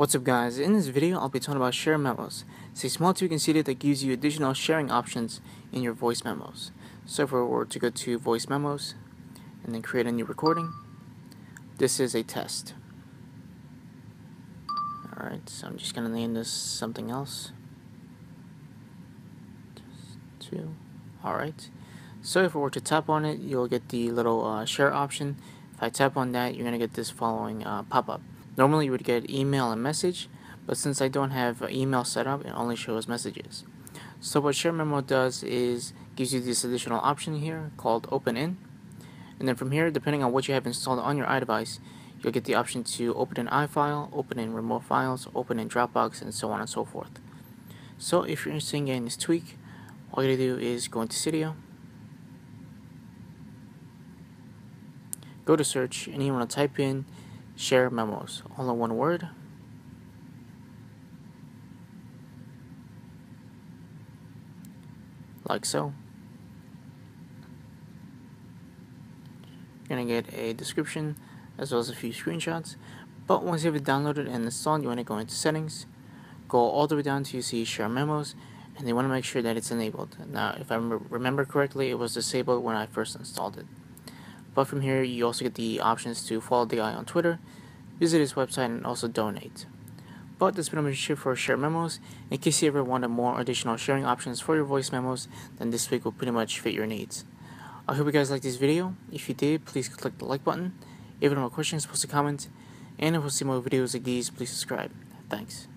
What's up guys, in this video I'll be talking about ShareMemos. It's a small tweak in Cydia that gives you additional sharing options in your voice memos. So if we were to go to voice memos and then create a new recording, this is a test. Alright, so I'm just going to name this something else. Just two. Alright. So if we were to tap on it, you'll get the little uh, share option. If I tap on that, you're going to get this following uh, pop-up. Normally you would get email and message, but since I don't have email set up, it only shows messages. So what ShareMemo does is gives you this additional option here called Open In. And then from here, depending on what you have installed on your iDevice, you'll get the option to open an iFile, open in remote files, open in Dropbox, and so on and so forth. So if you're interested in getting this tweak, all you gotta do is go into Cydia, go to search, and you want to type in ShareMemos, all in one word. Like so. You're to get a description as well as a few screenshots. But once you have it downloaded and installed, you want to go into settings, go all the way down to you see ShareMemos, and you want to make sure that it's enabled. Now, if I remember correctly, it was disabled when I first installed it. But from here, you also get the options to follow the guy on Twitter, visit his website, and also donate. But that's pretty much it for ShareMemos. In case you ever wanted more additional sharing options for your voice memos, then this tweak will pretty much fit your needs. I hope you guys liked this video. If you did, please click the like button. If you have more questions, post a comment. And if you want to see more videos like these, please subscribe. Thanks.